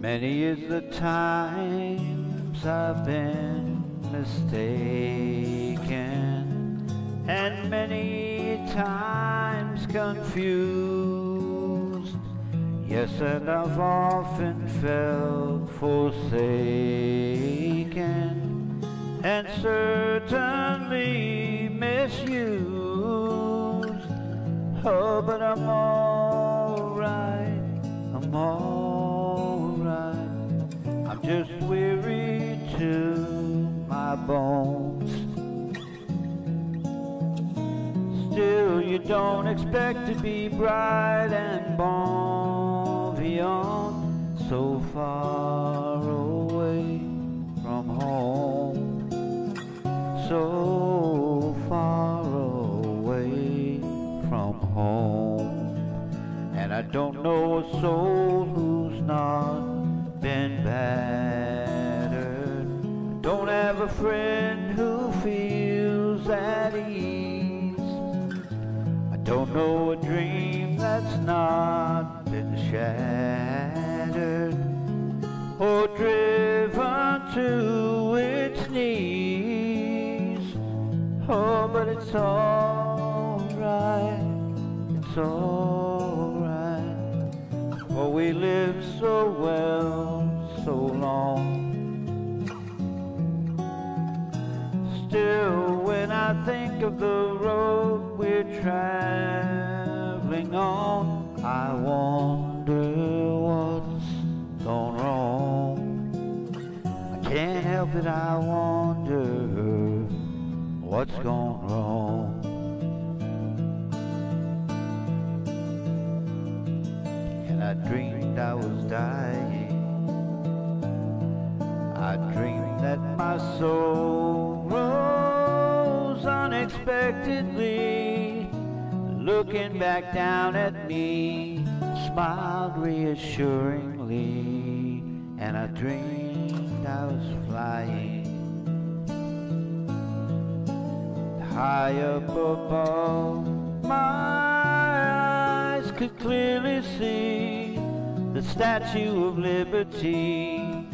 Many is the times I've been mistaken, and many times confused. Yes, and I've often felt forsaken, and certainly misused. Oh, but I'm alright, I'm alright. Just weary to my bones. Still, you don't expect to be bright and bon vivant so far away from home. So far away from home. And I don't know a soul who's not been battered. Don't have a friend who feels at ease. I don't know a dream that's not been shattered or driven to its knees. Oh, but it's alright, it's alright. For we lived so well, so long. Still, when I think of the road we're traveling on, I wonder what's gone wrong. I can't help it, I wonder what's gone wrong. I dreamed I was dying. I dreamed that my soul rose unexpectedly, looking back down at me, smiled reassuringly, and I dreamed I was flying high up above. My could clearly see the Statue of Liberty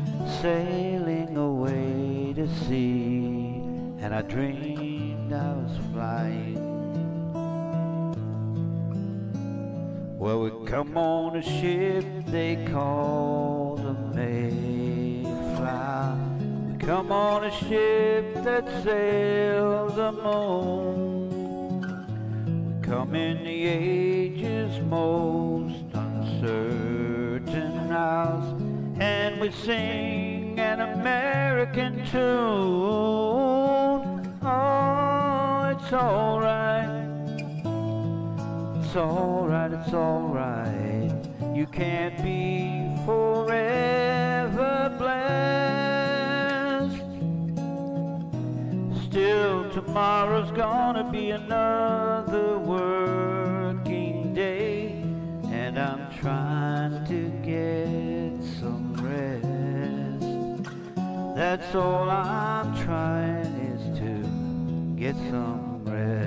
sailing away to sea, and I dreamed I was flying. Well, we come on a ship they call the Mayflower. We come on a ship that sails the moon. In the age's most uncertain hours, and we sing an American tune. Oh, it's alright. It's alright, it's alright. You can't be Still, tomorrow's gonna be another working day, and I'm trying to get some rest. That's all I'm trying is to get some rest.